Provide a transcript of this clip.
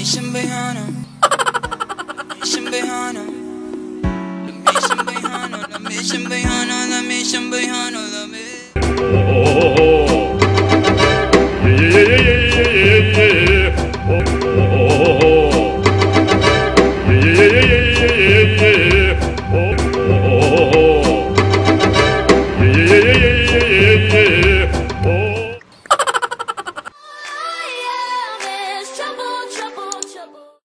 Lumisyon bayhano Lumisyon bayhano Lumisyon bayhano Lumisyon bayhano Lumisyon bayhano Lumisyon bayhano